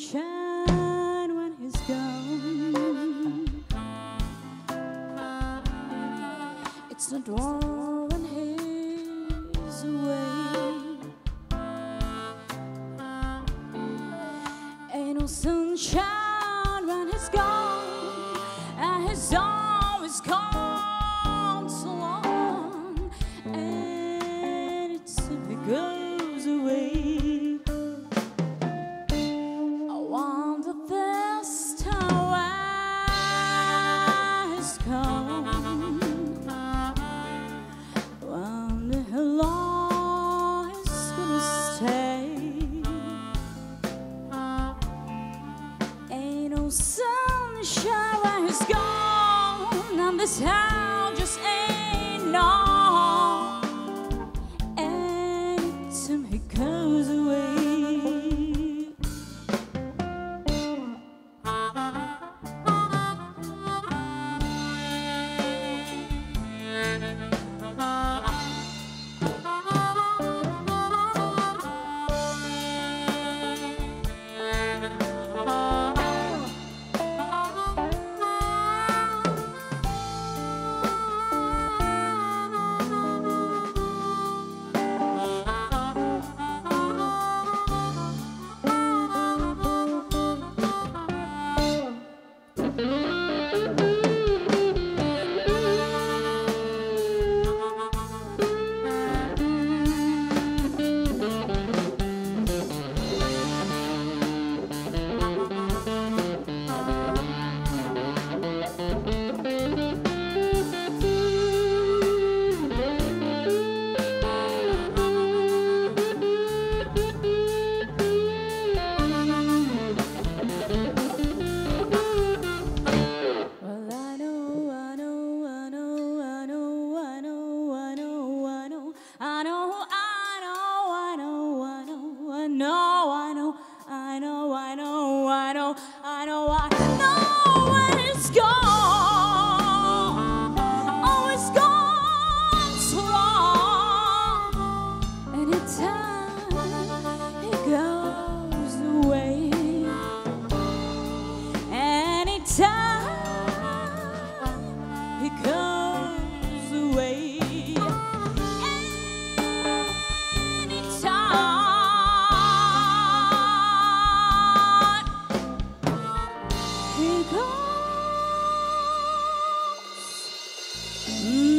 sunshine when he's gone. It's not warm when he's away. Ain't no sunshine when he's gone, sunshine he's gone, and this town just know, I know, I know, I know, I know when it's gone. Oh, it's gone so long. Anytime it goes away. Anytime he goes Mm.